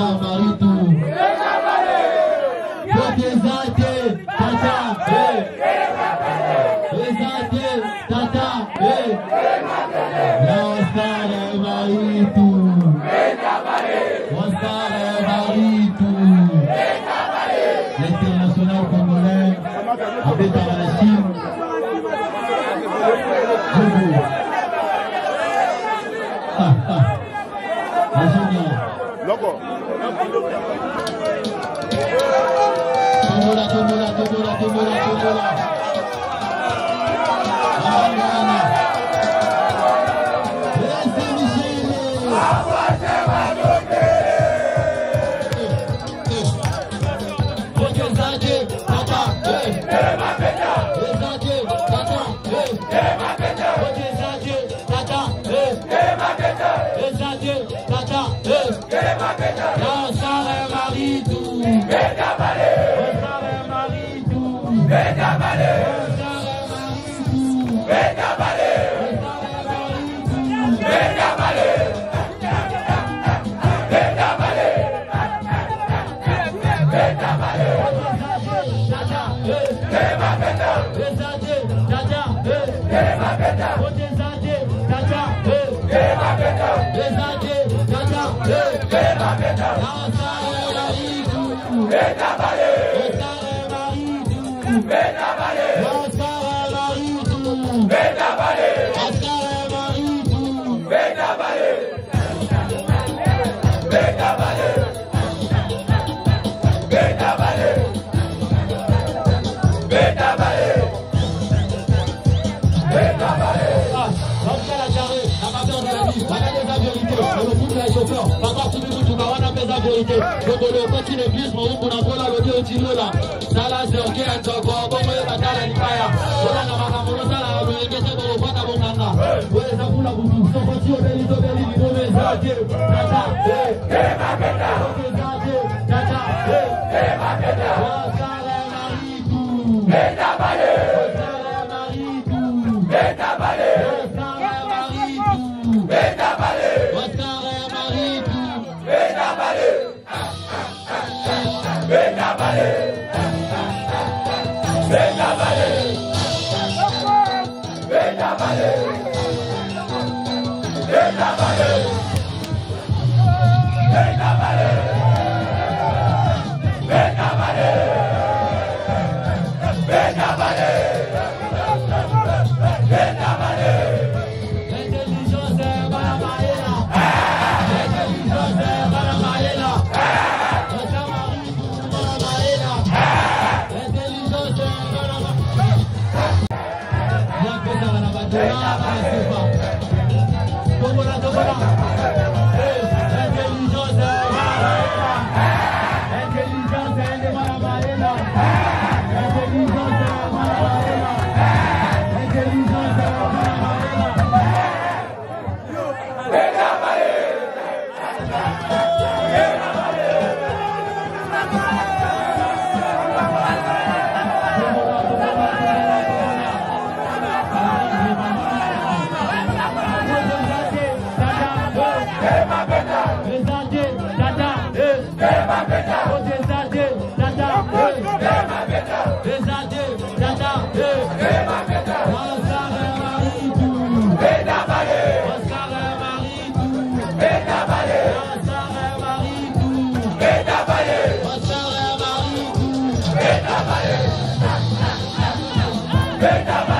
kamaritu kote eza te tata eza te tata wasare baritu wasare baritu l'international congolais abetala la chine Tumura, tumura, tumura, tumura, tumura. Venga, boite lokolo ekoti na eglise mowumbu na kola lobi otiliola tala zorge ya nzoko bongo yeba tala libaya kolanga makambo losala lolenge te kokokota bonganga oyo eza kuna butu sokoti obeli tobeli libome eza te tata eh, tata eh, tata eh. Hey, not my Beta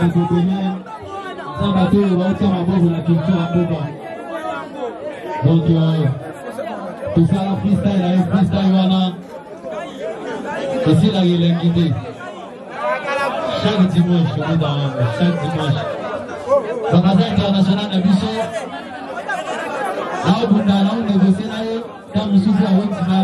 mésopotamien eza bato oyo bauta maboko na culture ya mboka donc kosala freestyle na ye freestyle wana esilaka elengi te chaque dimanche okotaaa chaque dimanche bakaza international na biso naobunda naonegosie na ye ta mosusu akotima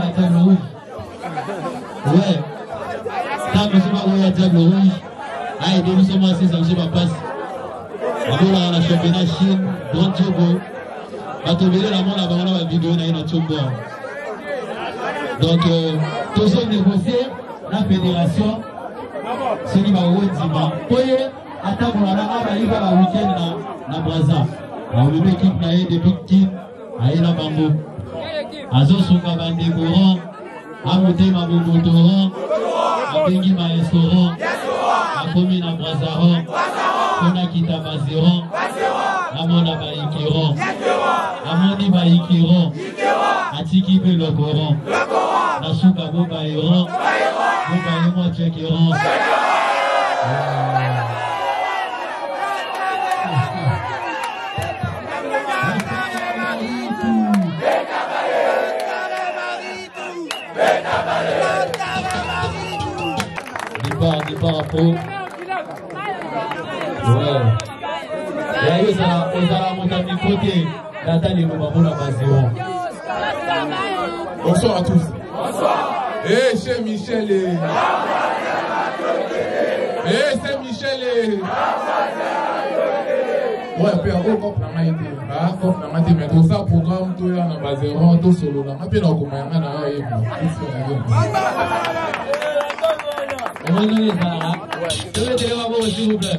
bato ebele na mona bango na bavideo na ye na tobor donc euh, tozonegocie na fédération soki bakondima po ye atambola na abayiba ba weekend na braza alobi ekipe na ye depuis kin ayela bango azosunga bandekorant amotema bomotorant abengi maestorant akomi na brazaran mpona kita bazeran amona bayikiron amoni bayikiron atiki mpe lokoron nasuka bobayeron bobayemo cekeron Départ, départ à peau. Ouais. yango ezala motambi kote tata lelo bamona bazero bonsoir à tous Eh, chez Michel eh. Eh, c'est Michel eh. oyo mpe okopna nga ete bakopna nga te me toza programme toya na bazeron tosolola nga mpe na okoma yanga na yo yeba omondoni ezalaka toyetelema bongo s'il vous plaît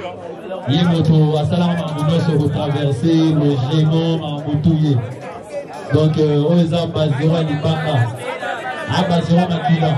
ye moto asalaka makambo nyonso kotraverse logement makambo tu ye donk euh, oyo oh, eza bazero ya libanga abazero makila